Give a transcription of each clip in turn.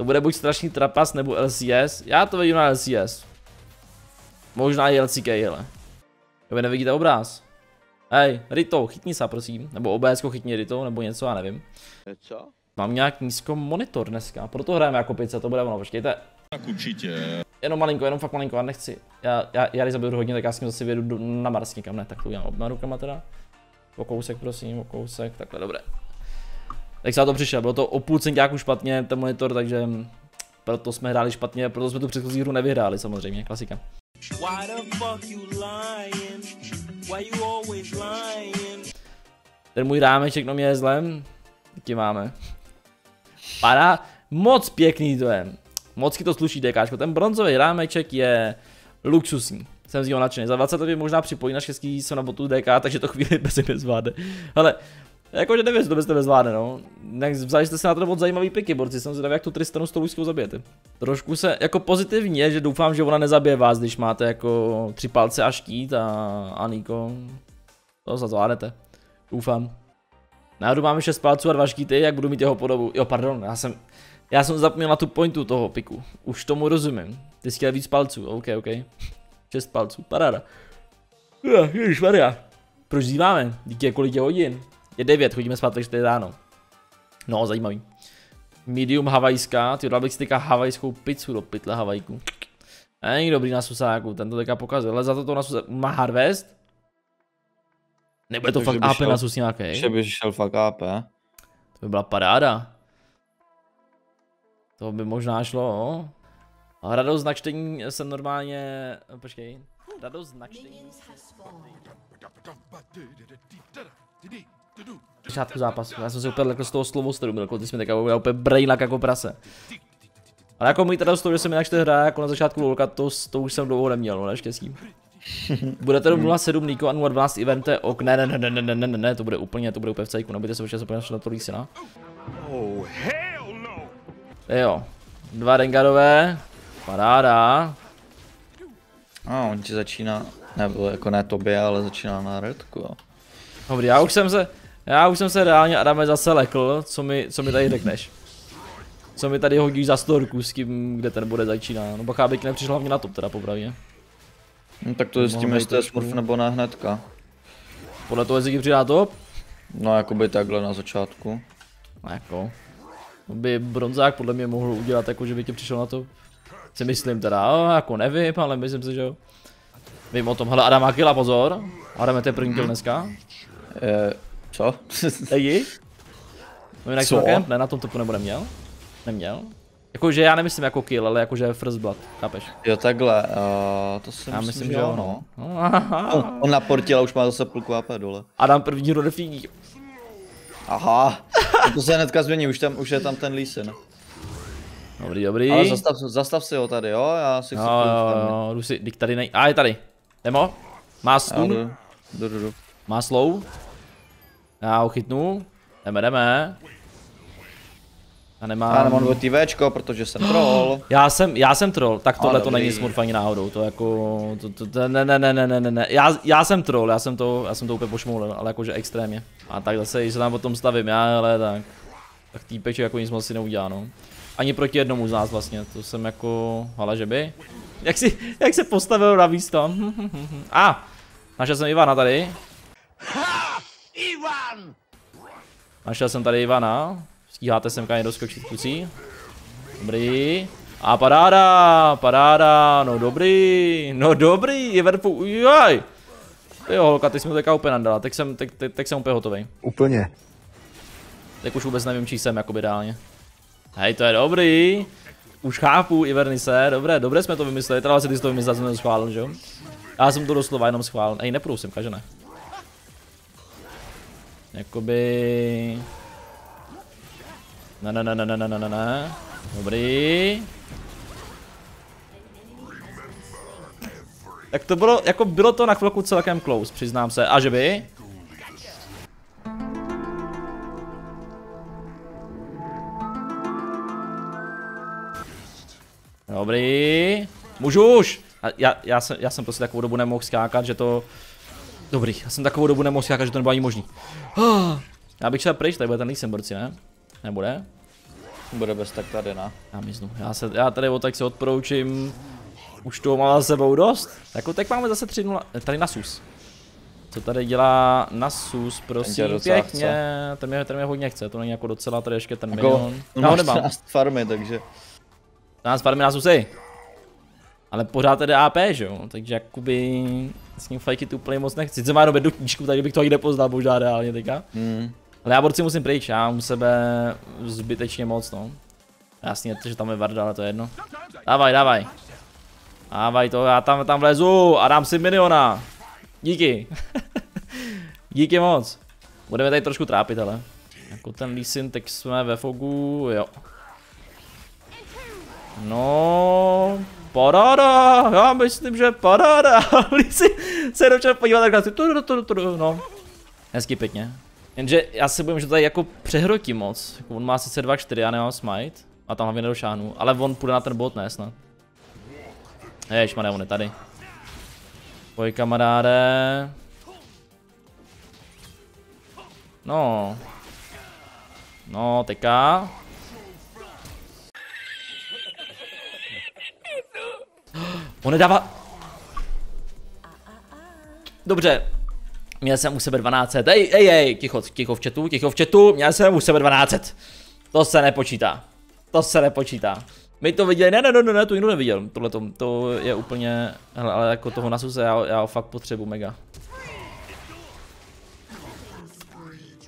To bude buď strašný trapas nebo LCS. Já to vidím na LCS. Možná i LCK, ale. Vy nevidíte obráz. Hej, Rito, chytni se prosím. Nebo OBS chytni Rito, nebo něco, já nevím. Co? Mám nějak nízko monitor dneska, proto hrajeme jako pice, to bude ono, počkejte. Tak určitě. Jenom malinko, jenom fakt malinko, já nechci. Já, já, já když zaberu hodně, tak já s tím zase vědu do, na Mars někam, ne, tak to udělám obma rukama teda. O kousek prosím, o kousek, takhle dobré. Tak se na to přišel, bylo to o půl centiáku špatně, ten monitor, takže proto jsme hráli špatně, proto jsme tu předchozí hru nevyhráli samozřejmě, klasika. Ten můj rámeček no mě je zlem, taky máme. Padá, moc pěkný to je. Moc to sluší DKčko. Ten bronzový rámeček je luxusní. Jsem z něho nadšený. Za 20 to možná připojí na český jsem na botu DK, takže to chvíli bez mě zvládne. Ale Jakože nevím, to byste zvládne, no. Vzali jste se na to moc zajímavý piky, borci, jsem zvědavý, jak tu Tristanu s tou Luiskou zabijete. Trošku se, jako pozitivně je, že doufám, že ona nezabije vás, když máte jako tři palce a štít a, a Niko. To se zvládnete. Doufám. Náhodou máme 6 palců a dva štíty, jak budu mít jeho podobu. Jo, pardon, já jsem, já jsem zapomněl na tu pointu toho piku. Už tomu rozumím. Ty jsi chtěl víc palců, ok, ok. 6 palců, paráda. Ježiš Maria. Proč díváme? Díky kolik je hodin? Je 9, chodíme spát ve 4 ráno. No, zajímavý. Medium havajská, ty dal bych si teďka havajskou pizzu do pytle havajku. Není dobrý na susáku, ten to teďka pokazil, ale za to to na susáku. Má harvest? Nebude to Takže fakt AP šel- na sus nějaký? Ještě by šel fakt AP. To by byla paráda. To by možná šlo, no. Radost na čtení jsem normálně, počkej, radost na čtení. začátku zápasu, já jsem si úplně lekl z toho slovo steru, jako ty jsi mi teďka udělal úplně brainlock jako prase. Ale jako mi teda z toho, že jsem jinak čtyři hra jako na začátku lolka, to, to už jsem dlouho neměl, no naštěstí. Bude to 07 Niko a 012 event, ok, ne, ne, ne, ne, ne, ne, ne, ne, ne, to bude úplně, to bude úplně v cejku, nebojte se, protože se pojďme na to Lisina. Oh, hell no! Jo, dva Rengarové, paráda. A on ti začíná, nebo jako ne tobě, ale začíná na redku, jo. Dobrý, já už jsem se, já už jsem se reálně Adame zase lekl, co mi, co mi tady řekneš. Co mi tady hodíš za storku s tím, kde ten bude začíná. No bacha, abych nepřišel hlavně na top teda popravdě. No, tak to zjistíme, Mohl jestli to je smurf nebo ne hnedka. Podle toho, jestli ti přidá top, No, jakoby takhle na začátku. no jako. By bronzák podle mě mohl udělat jako, že by ti přišel na to. Si myslím teda, o, jako nevím, ale myslím si, že jo. Vím o tom, hele Adam má killa, pozor. Adam je je první kill dneska. Je, co? Ej, No jinak Co? Smokem, ne, na tom topu nebo neměl? Neměl. Jakože já nemyslím jako kill, ale jakože first blood, chápeš? jo, takhle, uh, to si Já myslím, myslím, že jo, no. On, on naportil a už má zase půlku AP dole. Adam první rodefík. Aha, to se hnedka změní, už, tam, už je tam ten Lísin. Dobrý, dobrý. Ale zastav, zastav si ho tady, jo, já si chci projít jo, jo, jdu si, tady nej... A je tady. Demo? Má stun, jdu, jdu, jdu, jdu. má slow. Já ho chytnu. Jdeme, jdeme. A nemám... Já nemám TVčko, protože jsem troll. Já jsem, já jsem troll, tak tohle to není smurf ani náhodou, to jako, to, to, to, ne, ne, ne, ne, ne, ne, já, já jsem troll, já jsem to, já jsem to úplně pošmoulil, ale jakože extrémně. A tak zase, když se tam potom stavím já, ale tak, tak týpek jako nic moc si neudělá, no. Ani proti jednomu z nás vlastně, to jsem jako, ale že by. Jak si, jak se postavil na místo. A, našel jsem Ivana tady. Ivan! Našel jsem tady Ivana. Stíháte sem kaně doskočit kusí. Dobrý. A paráda, paráda, no dobrý, no dobrý, Iverpu, jaj. Jo, holka, ty jsi mi to teďka úplně nandala, tak jsem, tak, tak, tak jsem úplně hotový. Úplně. Tak už vůbec nevím, čí jsem, jakoby reálně. Hej, to je dobrý. Už chápu, Ivernise, dobré, dobré jsme to vymysleli, teda vlastně ty jsi to vymyslel, jsem to schválil, že jo? Já jsem to doslova jenom schválil, ej, nepůjdu semka, že ne? Jakoby... Ne, ne, ne, ne, ne, ne, ne, ne, dobrý. Tak to bylo, jako bylo to na chvilku celkem close, přiznám se, a že by? Dobrý. Můžu už. A já, já, jsem, já jsem prostě takovou dobu nemohl skákat, že to... Dobrý, já jsem takovou dobu nemohl skákat, že to nebylo ani možný. Já bych šel pryč, tady bude ten Lee borci, ne? Nebude? Bude bez tak tady, ne? Já miznu. Já, se, já tady o tak se odporoučím. Už toho má za sebou dost. Jako teď máme zase 3-0. Tady Nasus. Co tady dělá Nasus, Ten prosím, docela pěkně. Ten mě, ten mě hodně chce, to není jako docela tady ještě ten Jako, milion. no máš nemám. 13 farmy, takže... Nás farmy Nasusy. Ale pořád tedy AP, že jo? Takže jakoby s ním fajky úplně moc nechci. Sice má jenom jednu knížku, takže bych to ani nepoznal možná reálně teďka. Hmm. Ale já borci musím pryč, já mám u sebe zbytečně moc, no. Jasně, že tam je Varda, ale to je jedno. Dávaj, dávaj. Dávaj to, já tam, tam vlezu a dám si miliona. Díky. Díky moc. Budeme tady trošku trápit, ale. Jako ten Lee Sin, tak jsme ve fogu, jo. No, paráda, já myslím, že paráda. Sin se dočel podívat takhle, tu, tu, tu, tu, no. Hezky pěkně. Jenže já si bojím, že to tady jako přehrotí moc. Jako on má sice 2-4, já nemám smite. A tam hlavně nedošáhnu. Ale on půjde na ten bot, ne snad. Ježišmarja, on je tady. Pojď kamaráde. No. No, teka. On nedává... Dobře, Měl jsem u sebe 12. Ej, ej, ej, ticho, ticho v chatu, ticho v chatu, měl jsem u sebe 12. To se nepočítá. To se nepočítá. My to viděli, ne, ne, ne, ne, ne to nikdo neviděl. Tohle to, je úplně, hele, ale jako toho nasuse, já, já fakt potřebuji mega.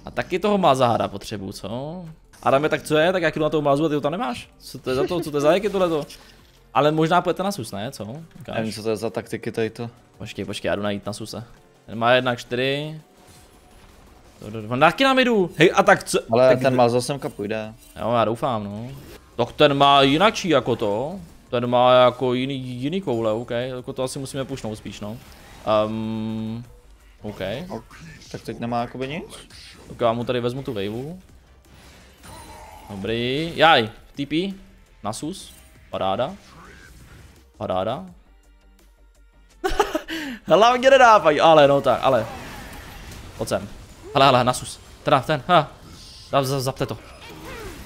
A taky toho má zahada potřebu, co? Adame, tak co je? Tak jak jdu na to mlazu a ty ho tam nemáš? Co to je za to? Co to je za jak je tohleto? Ale možná pojďte na sus, ne? Co? Nevím, Říkáš? co to je za taktiky tady to. Počkej, počkej, já jdu najít na suse. Ten má jednak čtyři. On taky nám jdu. Hej, a tak co? Ale tak, ten Malzo semka půjde. Jo, já doufám, no. Tak ten má jinačí jako to. Ten má jako jiný, jiný koule, OK. Jako to asi musíme pušnout spíš, no. Um, OK. Tak teď nemá jakoby nic? Tak já mu tady vezmu tu waveu. Dobrý. Jaj, TP. Nasus. Paráda. Paráda. Hlavně nedávají, ale no tak, ale. Pojď sem. Hele, hele, Nasus. Teda ten, ha. Zapte to.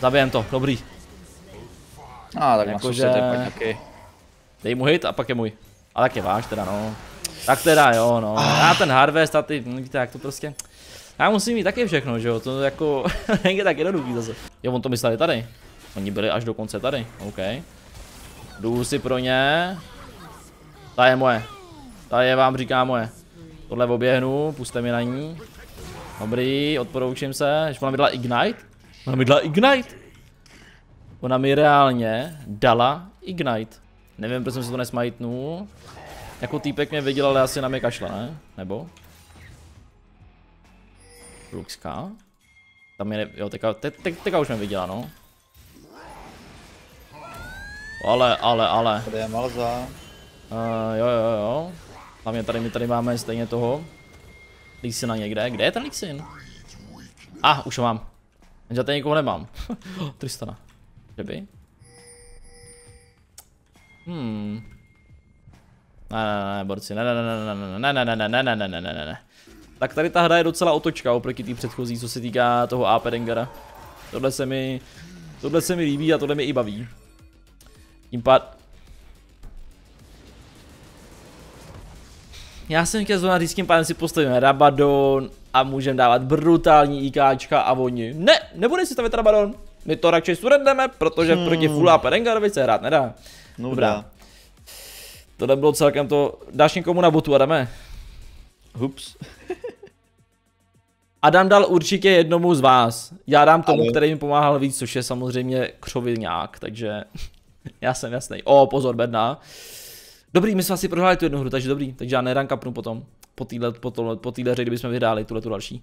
Zabijem to, dobrý. A ah, tak Jako že- taky. Dej mu hit a pak je můj. A tak je váš teda, no. Tak teda jo, no. Já ten Harvest a ty, no, víte, jak to prostě. Já musím mít taky všechno, že jo, to jako není tak jednoduchý zase. Jo, on to mysleli tady. Oni byli až do konce tady, OK. Jdu si pro ně. Ta je moje. Ta je vám říká moje. Tohle oběhnu, puste mi na ní. Dobrý, odporoučím se. Že ona mi dala Ignite? Ona mi dala Ignite? Ona mi reálně dala Ignite. Nevím, proč jsem si to nesmajtnul. Jako týpek mě viděl, ale asi na mě kašle, ne? Nebo? Luxka? Tam je, ne... jo, teďka, te, te, teďka už mě viděla, no. Ale, ale, ale. Tady je Malza. Uh, jo, jo, jo. Hlavně tady, my tady máme stejně toho. Lísina někde. Kde je ten Lísin? A, ah, už ho mám. Jenže tady nikoho nemám. Tristana. Že by? Hmm. Ne, ne, ne, borci, ne, ne, ne, ne, ne, ne, ne, ne, ne, ne, ne, ne, ne, ne, ne. Tak tady ta hra je docela otočka oproti té předchozí, co se týká toho AP Dengara. Tohle se mi, tohle se mi líbí a tohle mi i baví. Tím pad... Já jsem chtěl zrovna říct, tím pádem si postavíme Rabadon a můžeme dávat brutální IKčka a oni ne, nebude si stavět Rabadon. My to radši surrendeme, protože hmm. proti Full AP Rengarovi se hrát nedá. No Dobrá. Dobrá. Tohle bylo celkem to, dáš někomu na botu, Adame? Hups. Adam dal určitě jednomu z vás. Já dám tomu, Ale- který mi pomáhal víc, což je samozřejmě křovilňák, takže já jsem jasný. O, pozor, bedna. Dobrý, my jsme asi prohráli tu jednu hru, takže dobrý, takže já nerank upnu potom. Po téhle po po téhle hře, kdybychom vyhráli tuhle tu další.